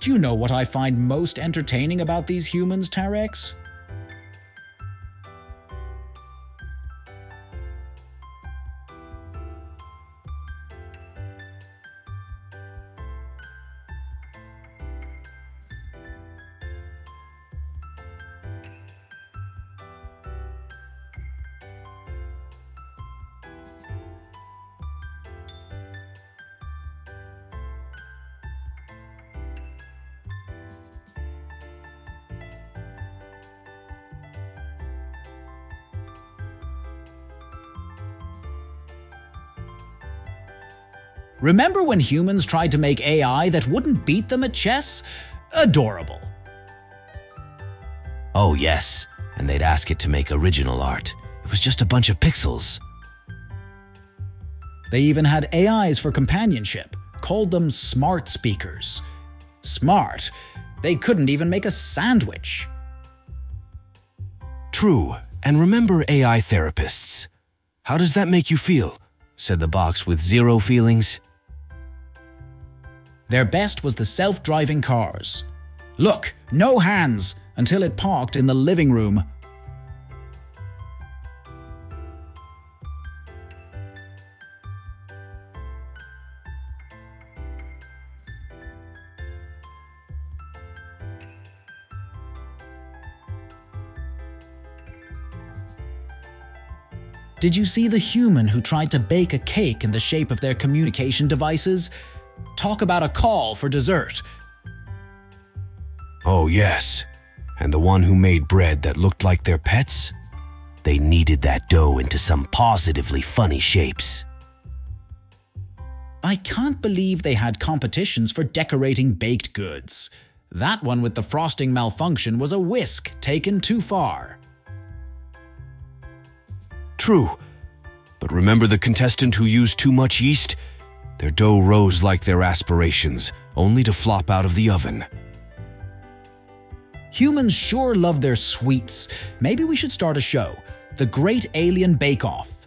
Do you know what I find most entertaining about these humans, Tarex? Remember when humans tried to make AI that wouldn't beat them at chess? Adorable. Oh, yes, and they'd ask it to make original art. It was just a bunch of pixels. They even had AIs for companionship, called them smart speakers. Smart? They couldn't even make a sandwich. True, and remember AI therapists. How does that make you feel? said the box with zero feelings. Their best was the self-driving cars. Look, no hands, until it parked in the living room. Did you see the human who tried to bake a cake in the shape of their communication devices? Talk about a call for dessert. Oh, yes. And the one who made bread that looked like their pets? They kneaded that dough into some positively funny shapes. I can't believe they had competitions for decorating baked goods. That one with the frosting malfunction was a whisk taken too far. True. But remember the contestant who used too much yeast? Their dough rose like their aspirations, only to flop out of the oven. Humans sure love their sweets. Maybe we should start a show, The Great Alien Bake Off.